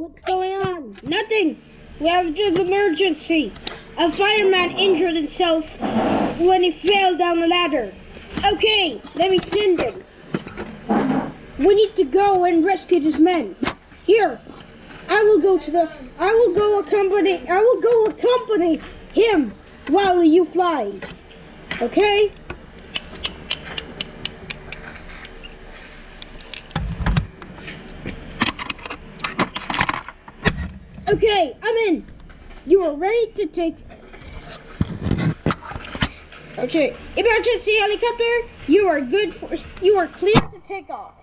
What's going on? Nothing. We have an emergency. A fireman injured himself when he fell down the ladder. Okay, let me send him. We need to go and rescue this man. Here, I will go to the. I will go accompany. I will go accompany him while you fly. Okay? Okay, I'm in. You are ready to take. Okay, emergency helicopter. You are good for. You are clear to take off.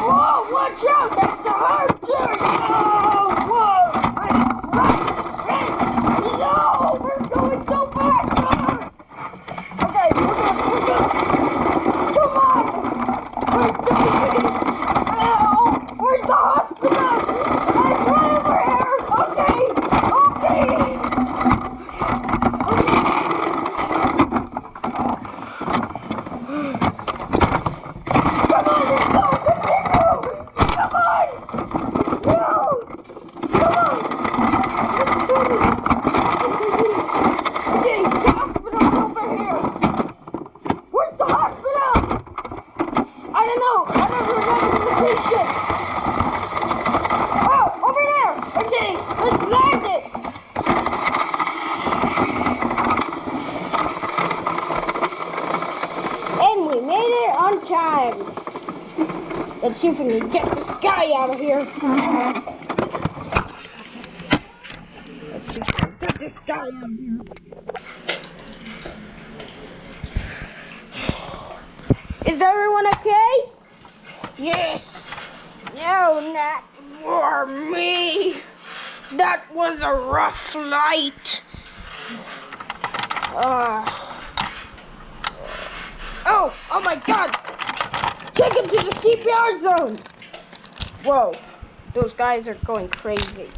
Whoa! Watch out! That's a hard turn. Oh, whoa! Right, right. No, we're going so fast. Ah! Okay, we're good. We're good. Come on! Where's the police? Ow! Where's the hospital? It's right over here! Okay! Okay! Come on, let's go! Continue! Come on! No! Come on! Let's do this! Okay, the hospital's over here! Where's the hospital? I don't know. I don't remember the location. Oh, over there. Okay, let's land it. And we made it Let's see if we can get this guy out of here. Let's see if we can get this guy out of here. Is everyone okay? Yes. No, not for me. That was a rough flight. Uh, oh, oh my god. Take him to the CPR zone. Whoa, those guys are going crazy.